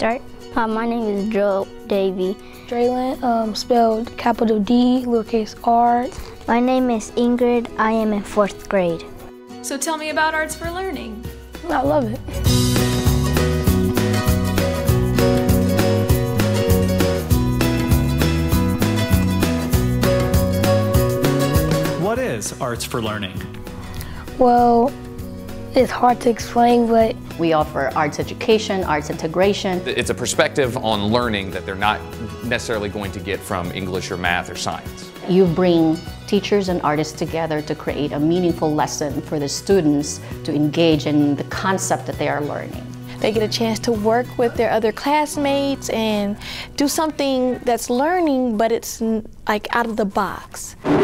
Hi, my name is Joe Davy. Draylen, um, spelled capital D, lowercase r. My name is Ingrid. I am in fourth grade. So tell me about Arts for Learning. I love it. What is Arts for Learning? Well, it's hard to explain, but we offer arts education, arts integration. It's a perspective on learning that they're not necessarily going to get from English or math or science. You bring teachers and artists together to create a meaningful lesson for the students to engage in the concept that they are learning. They get a chance to work with their other classmates and do something that's learning, but it's like out of the box. We're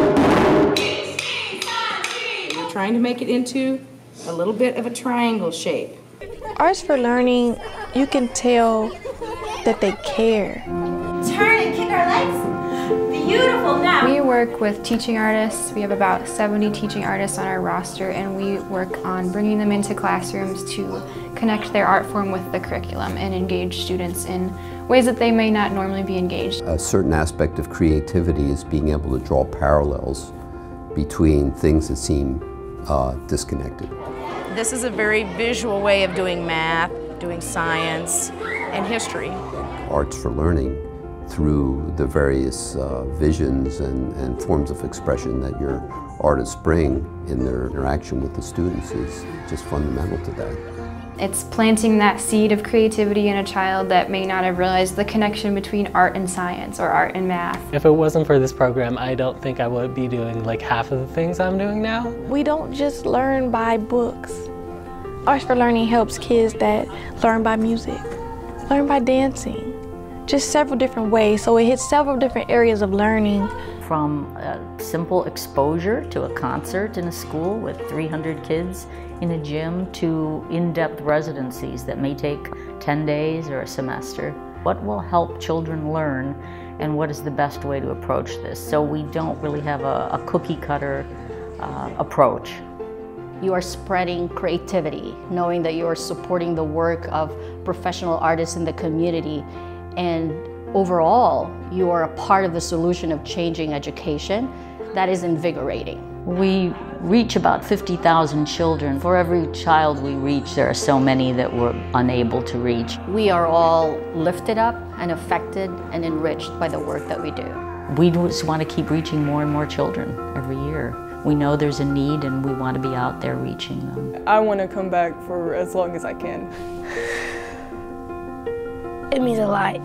trying to make it into a little bit of a triangle shape. Arts for Learning, you can tell that they care. Turn and kick our legs. Beautiful now. We work with teaching artists. We have about 70 teaching artists on our roster and we work on bringing them into classrooms to connect their art form with the curriculum and engage students in ways that they may not normally be engaged. A certain aspect of creativity is being able to draw parallels between things that seem uh, disconnected. This is a very visual way of doing math, doing science, and history. Arts for learning through the various uh, visions and, and forms of expression that your artists bring in their interaction with the students is just fundamental to that. It's planting that seed of creativity in a child that may not have realized the connection between art and science or art and math. If it wasn't for this program, I don't think I would be doing like half of the things I'm doing now. We don't just learn by books. Arts for Learning helps kids that learn by music, learn by dancing, just several different ways. So it hits several different areas of learning. From a simple exposure to a concert in a school with 300 kids in a gym to in-depth residencies that may take 10 days or a semester. What will help children learn and what is the best way to approach this? So we don't really have a, a cookie cutter uh, approach. You are spreading creativity, knowing that you are supporting the work of professional artists in the community and overall, you are a part of the solution of changing education. That is invigorating. We reach about 50,000 children. For every child we reach, there are so many that we're unable to reach. We are all lifted up and affected and enriched by the work that we do. We just want to keep reaching more and more children every year. We know there's a need and we want to be out there reaching them. I want to come back for as long as I can. It means a lot.